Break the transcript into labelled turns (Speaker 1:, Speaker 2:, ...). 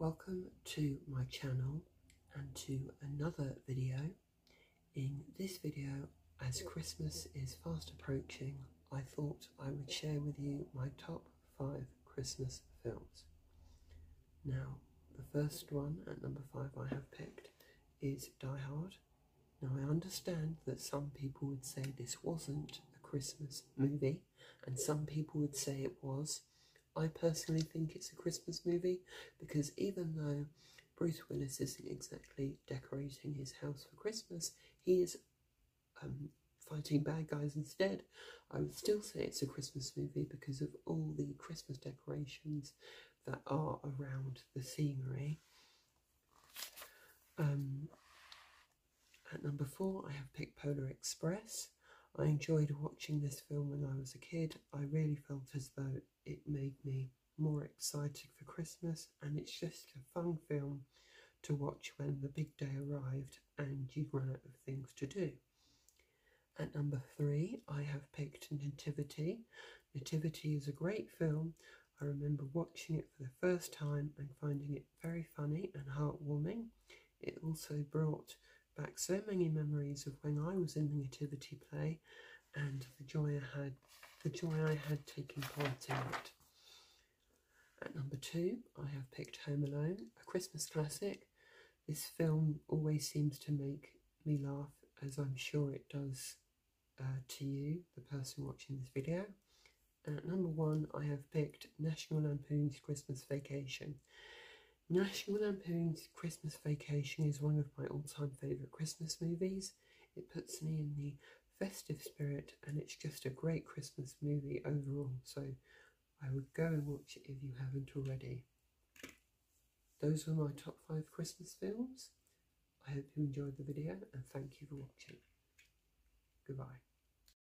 Speaker 1: Welcome to my channel and to another video. In this video, as Christmas is fast approaching, I thought I would share with you my top 5 Christmas films. Now, the first one at number 5 I have picked is Die Hard. Now I understand that some people would say this wasn't a Christmas movie and some people would say it was. I personally think it's a Christmas movie because even though Bruce Willis isn't exactly decorating his house for Christmas, he is um, fighting bad guys instead. I would still say it's a Christmas movie because of all the Christmas decorations that are around the scenery. Um, at number four, I have picked Polar Express. I enjoyed watching this film when I was a kid. I really felt as though it made me more excited for Christmas, and it's just a fun film to watch when the big day arrived and you run out of things to do. At number three, I have picked Nativity. Nativity is a great film. I remember watching it for the first time and finding it very funny and heartwarming. It also brought back so many memories of when I was in the nativity play and the joy I had the joy I had taking part in it. At number two, I have picked Home Alone, a Christmas classic. This film always seems to make me laugh, as I'm sure it does uh, to you, the person watching this video. And at number one, I have picked National Lampoon's Christmas Vacation. National Lampoon's Christmas Vacation is one of my all-time favourite Christmas movies. It puts me in the festive spirit and it's just a great Christmas movie overall, so I would go and watch it if you haven't already. Those were my top 5 Christmas films. I hope you enjoyed the video and thank you for watching. Goodbye.